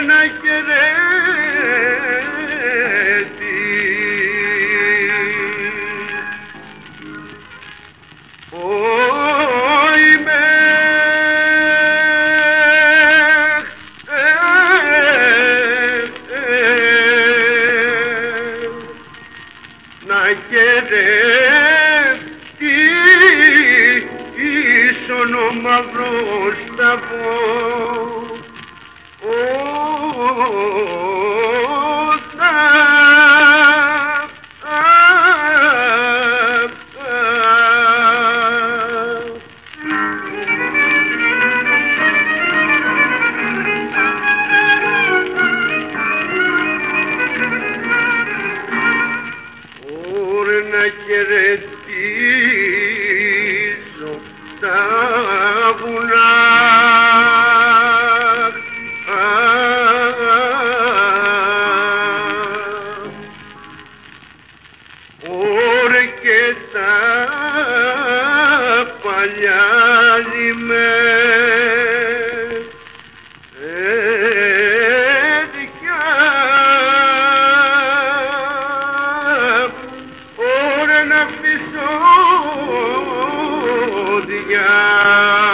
Ωρε να χαιρέτη Όι με να χαιρετήσουν ο μαύρος σταυρός να χαιρετήσω τα βουνά. Ωρε και τα παλιά λιμέρια Yeah.